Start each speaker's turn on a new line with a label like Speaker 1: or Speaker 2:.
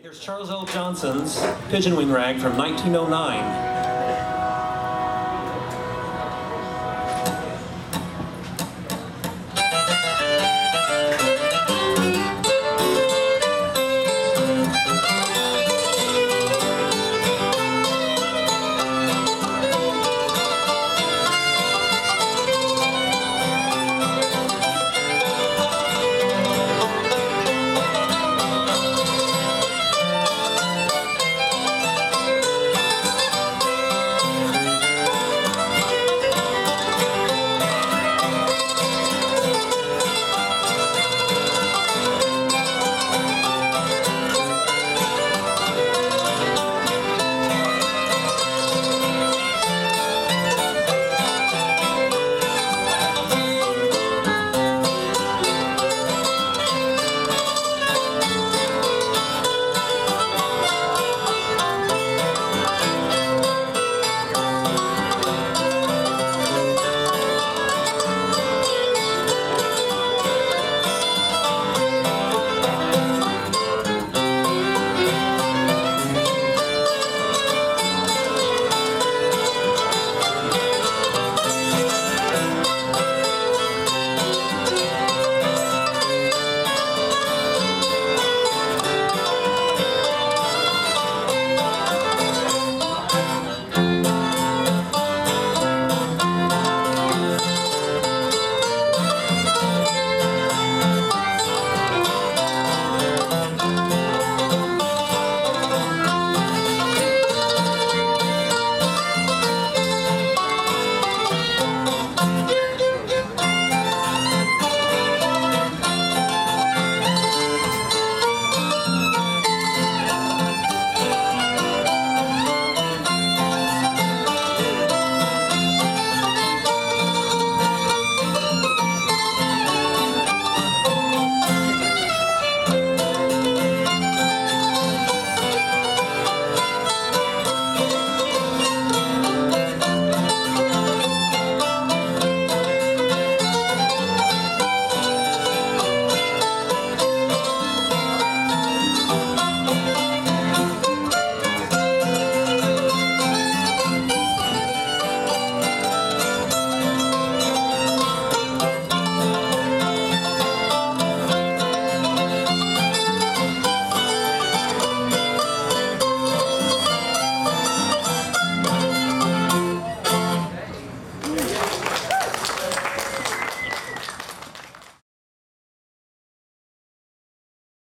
Speaker 1: Here's Charles L. Johnson's Pigeon Wing Rag from 1909.